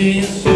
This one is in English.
experience